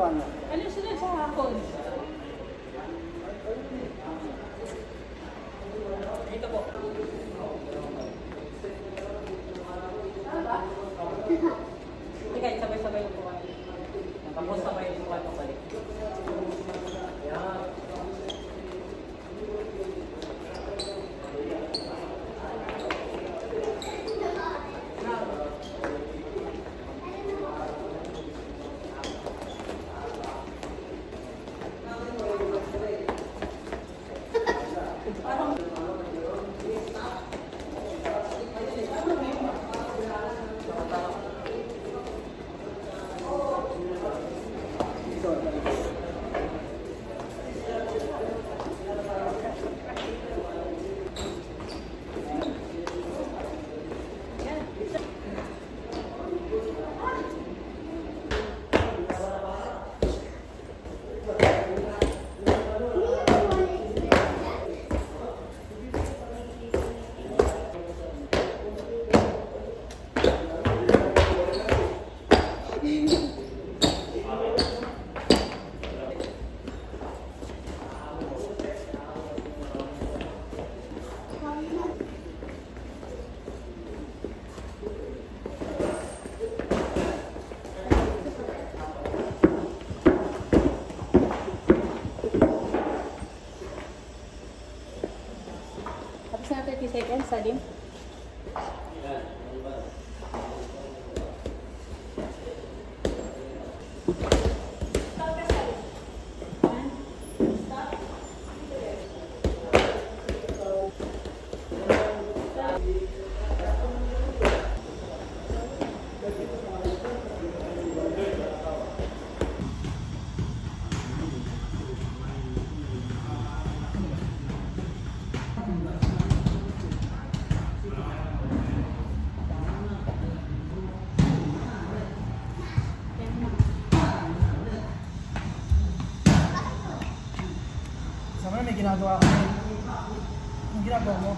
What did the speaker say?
funciona. Ele te deixa lá hoje. seconds, Salim. Yeah. Seconds, Ano may ginagawa ka. Ang ginagawa mo.